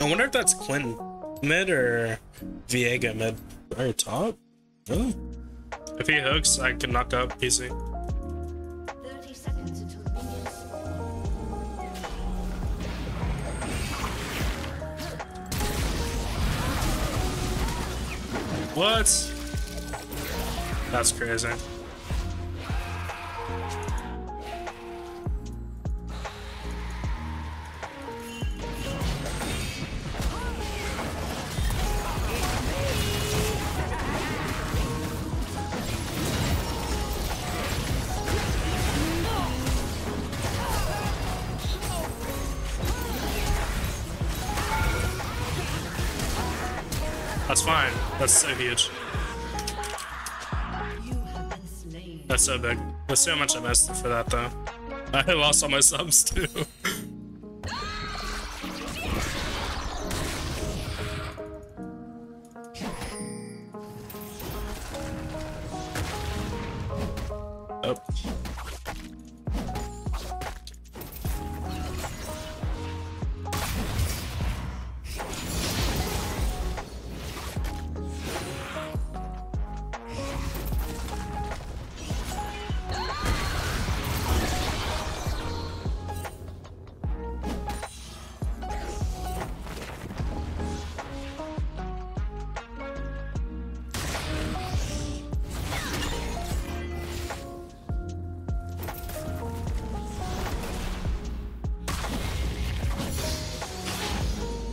I wonder if that's Quinn mid or Veigar mid. Very top? Really? If he hooks, I can knock up easy. 30 seconds until the minions What? That's crazy. That's fine. That's so huge. That's so big. There's so much I missed for that though. I lost all my subs too. oh.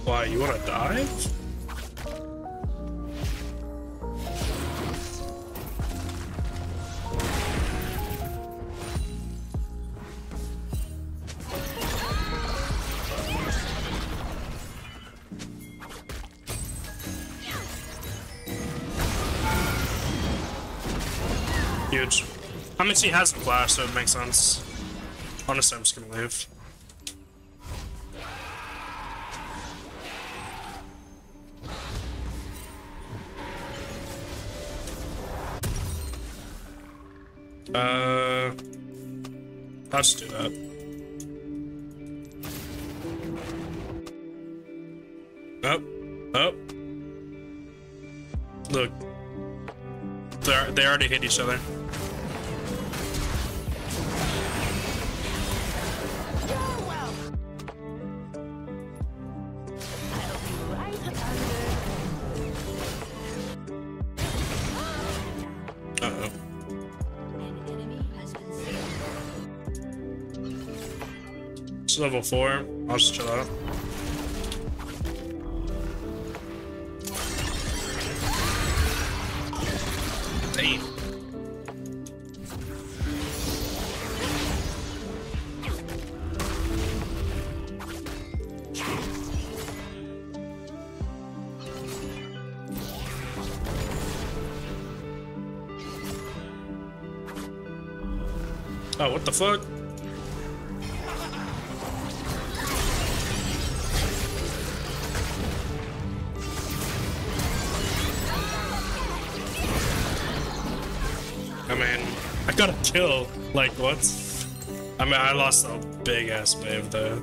Why, you wanna dive? Huge. I mean, she has a flash, so it makes sense. Honestly, I'm just gonna leave. Uh, just do that. Oh, oh. Look, they they already hit each other. Level four. I'll just chill out. Oh, what the fuck? Kill. Like, what? I mean, I lost a big ass wave though.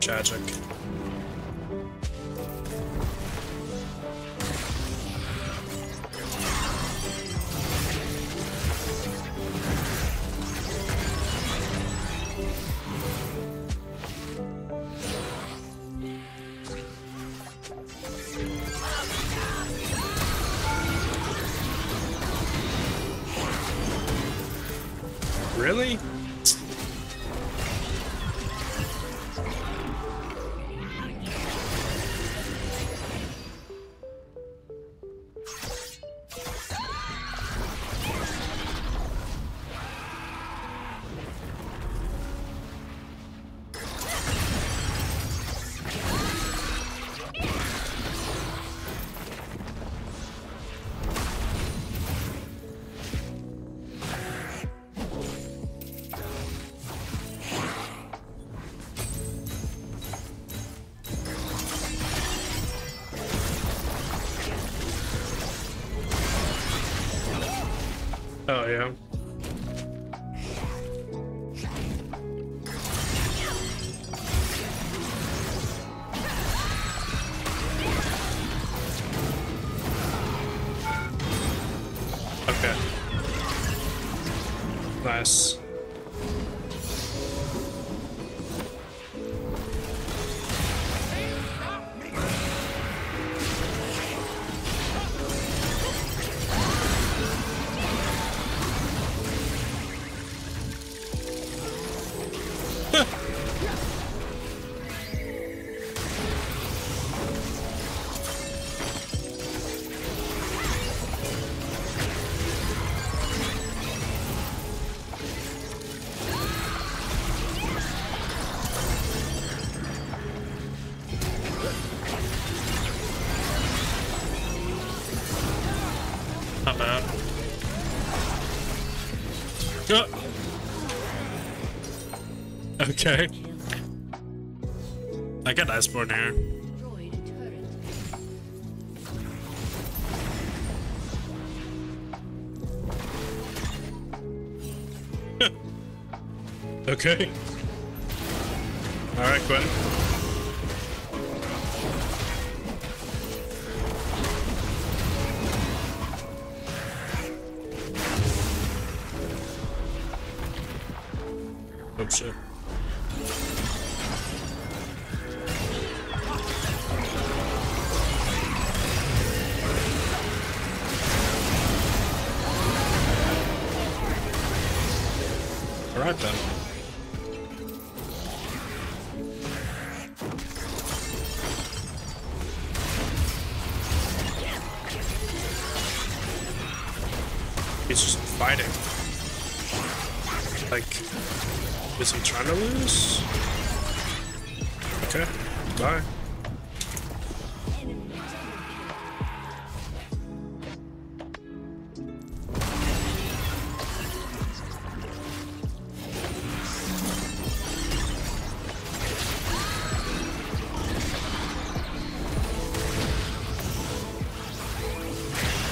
Tragic. Really? out, yeah. Okay. Nice. Okay. I got Iceborn here. Okay. Alright, Quinn. Then. He's just fighting. Like, is he trying to lose? Okay, bye.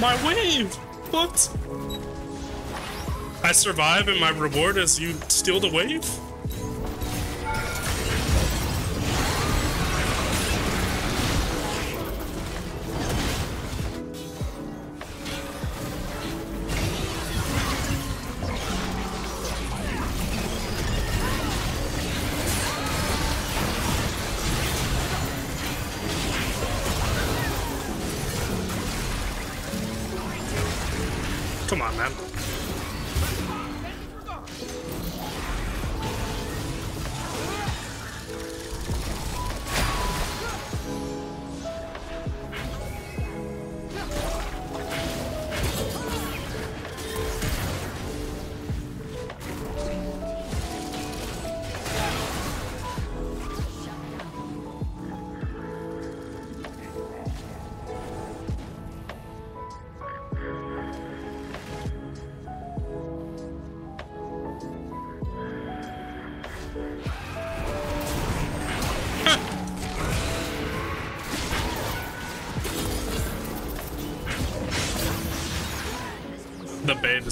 My wave! What? I survive and my reward is you steal the wave? On, man.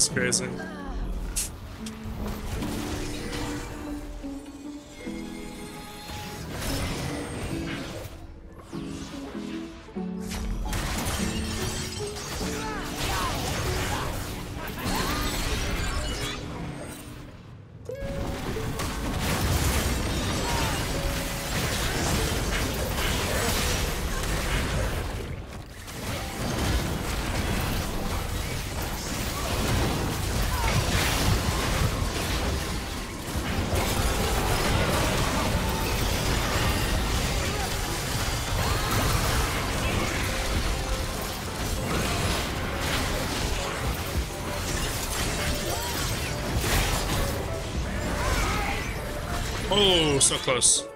Crazy. Oh, so close.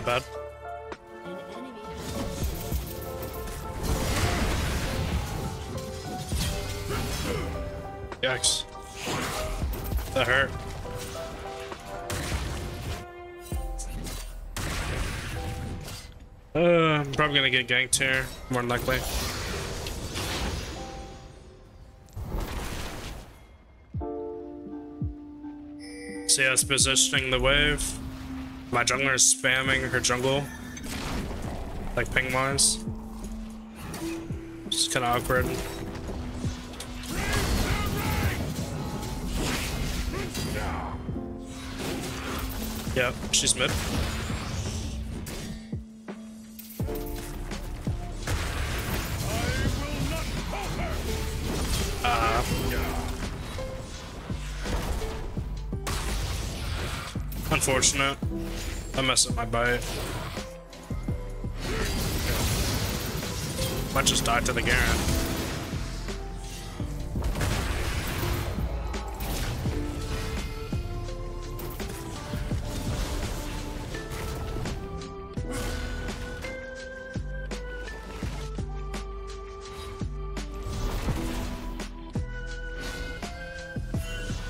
Not bad. Yikes. That hurt. Uh, I'm probably gonna get ganked here, more than likely. See us positioning the wave. My jungler is spamming her jungle. Like ping wise. It's kinda awkward. Yep, she's mid. Unfortunate. I messed up my bite. Might just die to the Garen.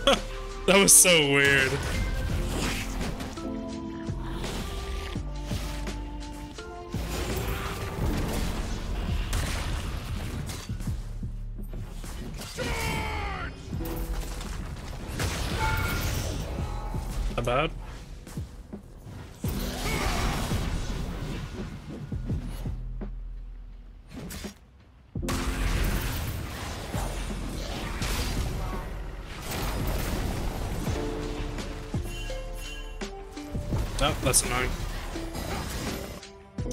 That was so weird. Bad. Oh, that's annoying.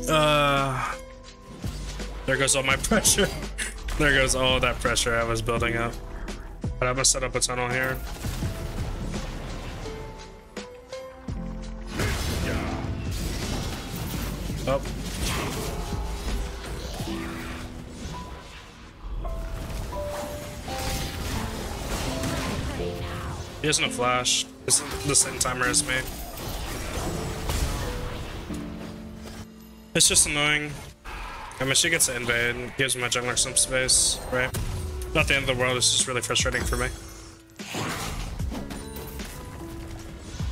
Uh, there goes all my pressure. there goes all that pressure I was building up. But I'm gonna set up a tunnel here. He has no flash. It's the same timer as me. It's just annoying. I mean, she gets to invade, gives my jungler some space, right? Not the end of the world, it's just really frustrating for me.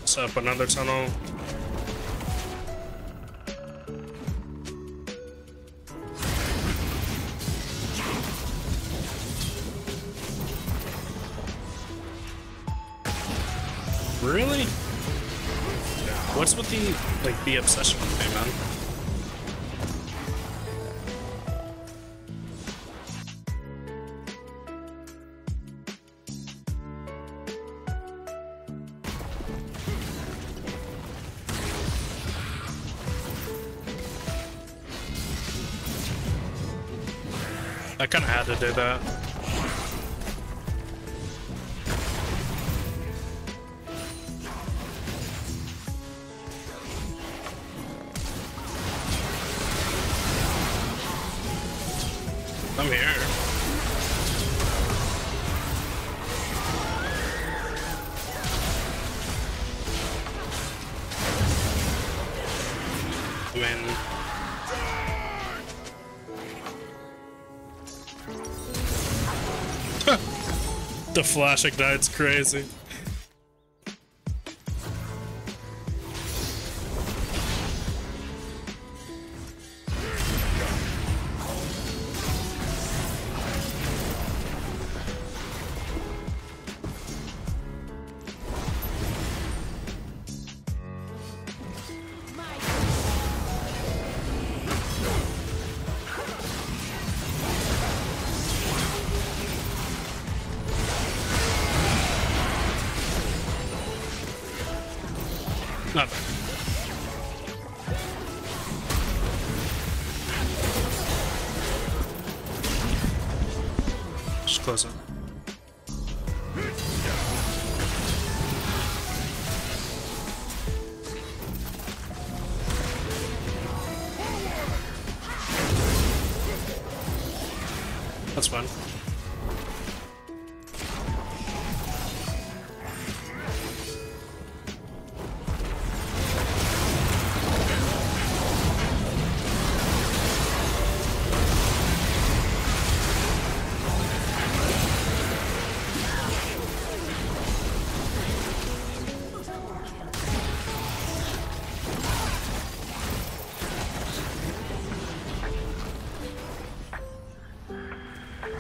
Set up another tunnel. What's with the, like, the obsession with me, man? I kind of had to do that. Mean, the flash ignite's crazy. Not that. Just close it. That's fine.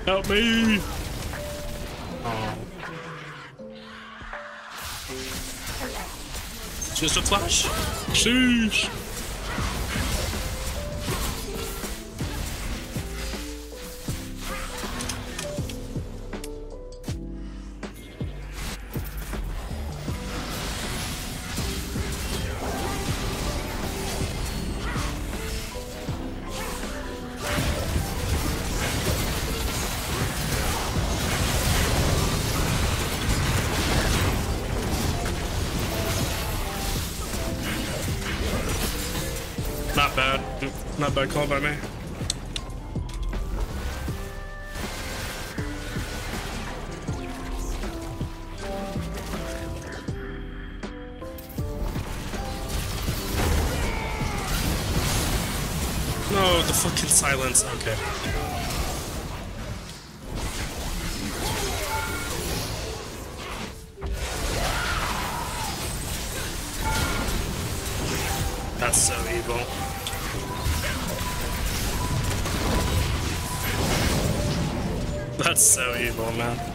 Help me! Oh. Just a flash. Sheesh. Not bad call by me. No, the fucking silence. Okay. That's so evil. That's so evil, man.